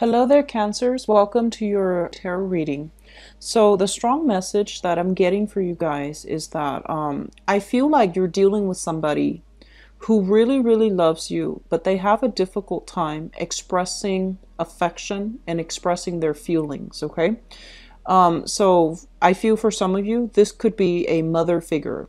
Hello there, Cancers. Welcome to your tarot reading. So, the strong message that I'm getting for you guys is that um, I feel like you're dealing with somebody who really, really loves you, but they have a difficult time expressing affection and expressing their feelings, okay? Um, so, I feel for some of you, this could be a mother figure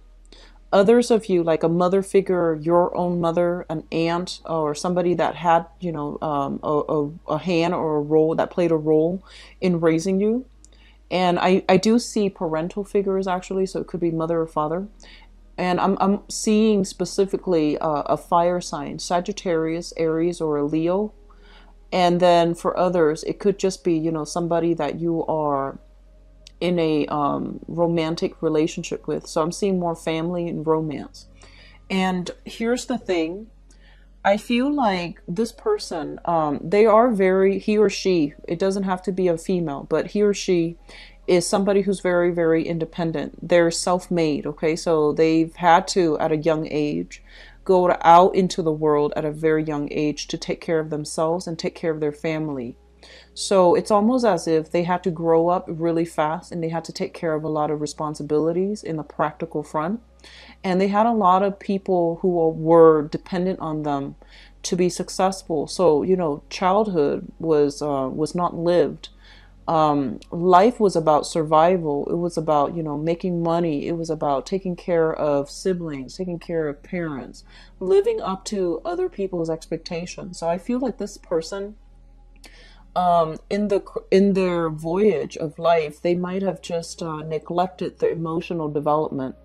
others of you, like a mother figure, your own mother, an aunt, or somebody that had, you know, um, a, a, a, hand or a role that played a role in raising you. And I, I do see parental figures actually, so it could be mother or father. And I'm, I'm seeing specifically uh, a fire sign, Sagittarius, Aries, or a Leo. And then for others, it could just be, you know, somebody that you are in a um, romantic relationship with. So I'm seeing more family and romance. And here's the thing I feel like this person, um, they are very, he or she, it doesn't have to be a female, but he or she is somebody who's very, very independent. They're self made, okay? So they've had to, at a young age, go out into the world at a very young age to take care of themselves and take care of their family. So it's almost as if they had to grow up really fast and they had to take care of a lot of responsibilities in the practical front. And they had a lot of people who were dependent on them to be successful. So, you know, childhood was uh, was not lived. Um, life was about survival. It was about, you know, making money. It was about taking care of siblings, taking care of parents, living up to other people's expectations. So I feel like this person um, in the in their voyage of life, they might have just uh, neglected the emotional development,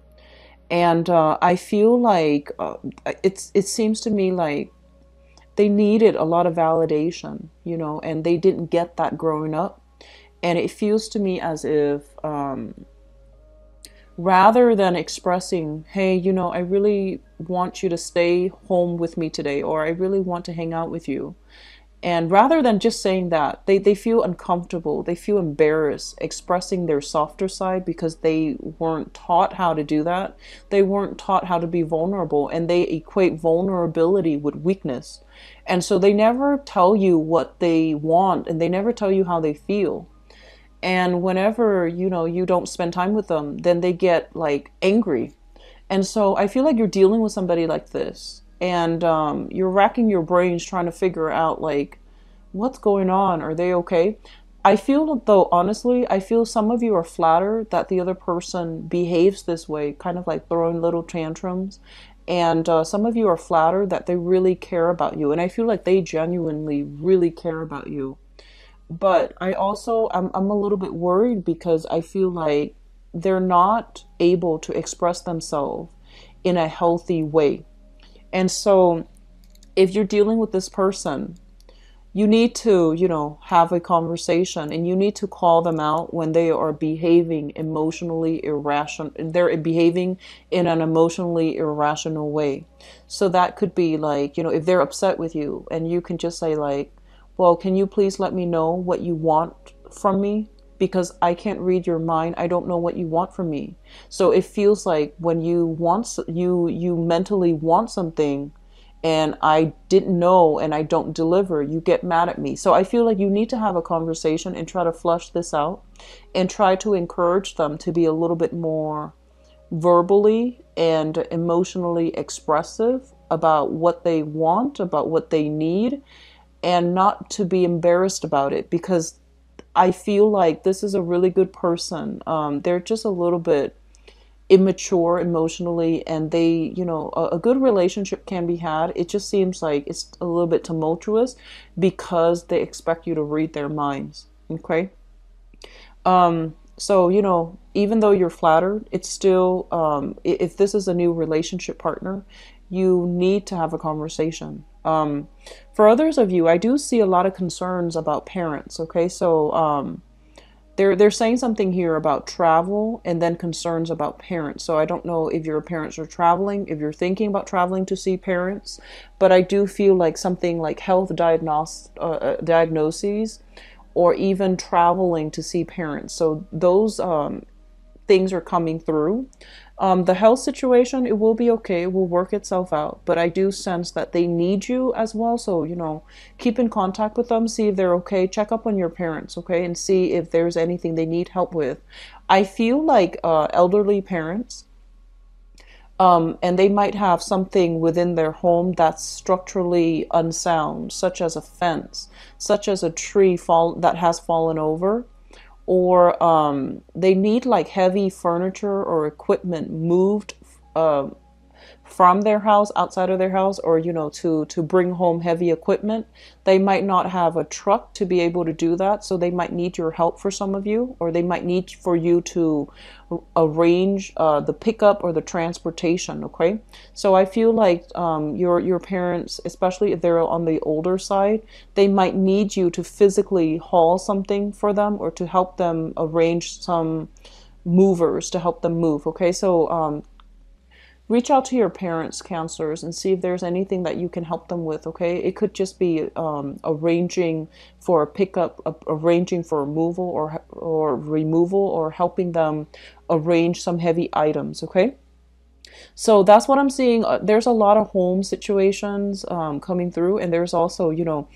and uh, I feel like uh, it's it seems to me like they needed a lot of validation, you know, and they didn't get that growing up, and it feels to me as if. Um, rather than expressing, hey, you know, I really want you to stay home with me today, or I really want to hang out with you, and rather than just saying that, they, they feel uncomfortable, they feel embarrassed expressing their softer side because they weren't taught how to do that. They weren't taught how to be vulnerable, and they equate vulnerability with weakness. And so they never tell you what they want and they never tell you how they feel. And whenever, you know, you don't spend time with them, then they get like angry. And so I feel like you're dealing with somebody like this and um, you're racking your brains trying to figure out like what's going on? Are they okay? I feel though honestly i feel some of you are flattered that the other person behaves this way kind of like throwing little tantrums. And uh, some of you are flattered that they really care about you and i feel like they genuinely really care about you. But i also i'm, I'm a little bit worried because i feel like they're not able to express themselves in a healthy way and so if you're dealing with this person, you need to, you know, have a conversation and you need to call them out when they are behaving emotionally irrational. They're behaving in an emotionally irrational way. So that could be like, you know, if they're upset with you and you can just say like, well, can you please let me know what you want from me? Because I can't read your mind. I don't know what you want from me. So it feels like when you want you you mentally want something and I didn't know and I don't deliver, you get mad at me. So I feel like you need to have a conversation and try to flush this out and try to encourage them to be a little bit more verbally and emotionally expressive about what they want, about what they need, and not to be embarrassed about it because I feel like this is a really good person. Um, they're just a little bit immature emotionally, and they, you know, a, a, good relationship can be had. It just seems like it's a little bit tumultuous because they expect you to read their minds. Okay. Um, so, you know, even though you're flattered, it's still, um, if this is a new relationship partner, you need to have a conversation. Um, for others of you, I do see a lot of concerns about parents. Okay, so um, they're they're saying something here about travel and then concerns about parents. So I don't know if your parents are traveling, if you're thinking about traveling to see parents, but I do feel like something like health diagnos- uh, uh diagnoses or even traveling to see parents. So those um, things are coming through. Um, the health situation, it will be okay. It will work itself out. But I do sense that they need you as well. So, you know, keep in contact with them, see if they're okay. Check up on your parents, okay? And see if there's anything they need help with. I feel like uh, elderly parents, um, and they might have something within their home that's structurally unsound, such as a fence, such as a tree fall that has fallen over or um, they need like heavy furniture or equipment moved uh, from their house outside of their house or you know to to bring home heavy equipment they might not have a truck to be able to do that. So they might need your help for some of you or they might need for you to arrange uh, the pickup or the transportation okay? So i feel like um, your your parents especially if they're on the older side they might need you to physically haul something for them or to help them arrange some movers to help them move okay? So um, reach out to your parents Cancers and see if there's anything that you can help them with okay? It could just be um, arranging for a pickup arranging for removal or or removal or helping them arrange some heavy items okay? So that's what i'm seeing. Uh, there's a lot of home situations um, coming through and there's also you know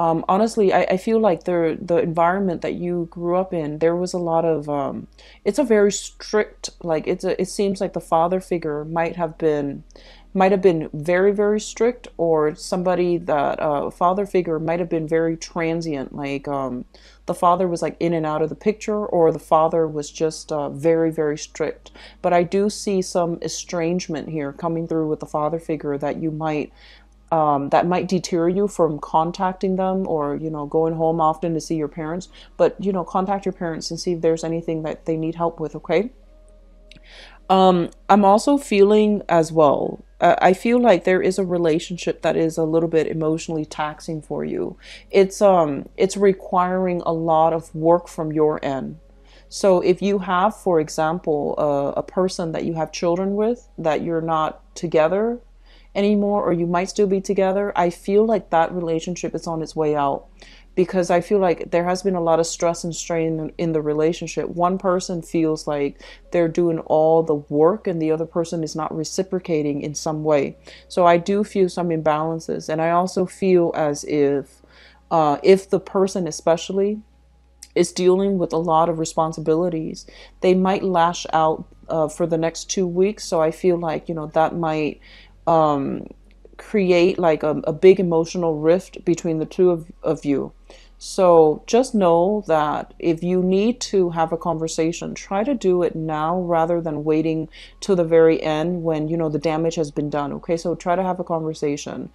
um, honestly, I, I, feel like the the environment that you grew up in, there was a lot of. Um, it's a very strict, like it's a. It seems like the father figure might have been, might have been very very strict, or somebody that uh, father figure might have been very transient. Like um, the father was like in and out of the picture, or the father was just uh, very very strict. But I do see some estrangement here coming through with the father figure that you might um, that might deter you from contacting them or you know going home often to see your parents but you know contact your parents and see if there's anything that they need help with okay? Um, i'm also feeling as well uh, i feel like there is a relationship that is a little bit emotionally taxing for you. It's um it's requiring a lot of work from your end. So if you have for example uh, a person that you have children with that you're not together anymore or you might still be together, I feel like that relationship is on its way out because I feel like there has been a lot of stress and strain in the relationship. One person feels like they're doing all the work and the other person is not reciprocating in some way. So I do feel some imbalances. And I also feel as if, uh, if the person especially is dealing with a lot of responsibilities, they might lash out uh, for the next two weeks. So I feel like, you know, that might um, create like a, a, big emotional rift between the two of, of you. So just know that if you need to have a conversation, try to do it now rather than waiting to the very end when you know the damage has been done. Okay, so try to have a conversation.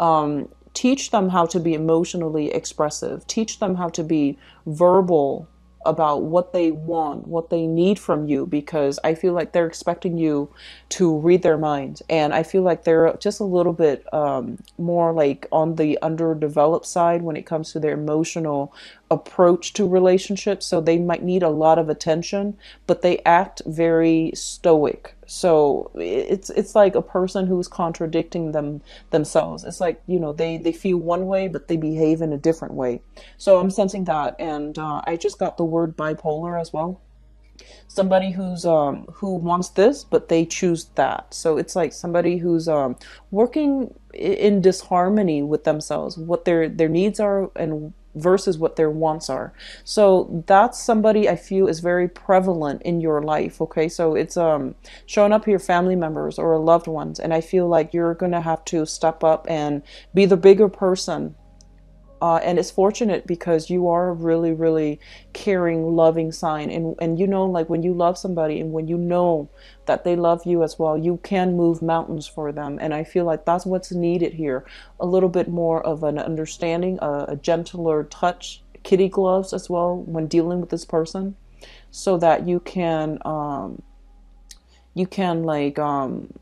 Um, teach them how to be emotionally expressive. Teach them how to be verbal about what they want, what they need from you, because I feel like they're expecting you to read their minds. And I feel like they're just a little bit um, more like on the underdeveloped side when it comes to their emotional approach to relationships. So they might need a lot of attention, but they act very stoic. So it's it's like a person who's contradicting them themselves. It's like you know they they feel one way, but they behave in a different way. So I'm sensing that, and uh, I just got the word bipolar as well somebody who's um who wants this but they choose that so it's like somebody who's um working in disharmony with themselves what their their needs are and versus what their wants are. So that's somebody I feel is very prevalent in your life. Okay, so it's um showing up your family members or loved ones, and I feel like you're gonna have to step up and be the bigger person uh, and it's fortunate because you are a really really caring loving sign. And and you know like when you love somebody and when you know that they love you as well you can move mountains for them. And i feel like that's what's needed here. A little bit more of an understanding a, a gentler touch kitty gloves as well when dealing with this person so that you can um you can like um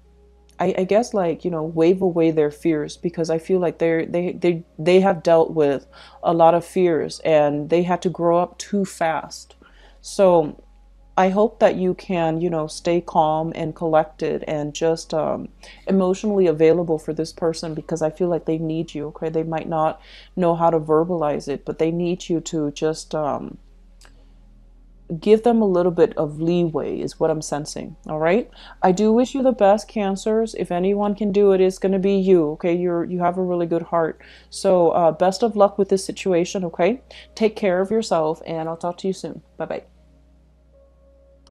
I, I guess like you know wave away their fears because I feel like they they they they have dealt with a lot of fears and they had to grow up too fast. So I hope that you can you know stay calm and collected and just um, emotionally available for this person because I feel like they need you. Okay, they might not know how to verbalize it, but they need you to just um, give them a little bit of leeway is what i'm sensing all right? I do wish you the best cancers. If anyone can do it it's going to be you okay? You're you have a really good heart. So uh, best of luck with this situation okay? Take care of yourself and i'll talk to you soon. Bye bye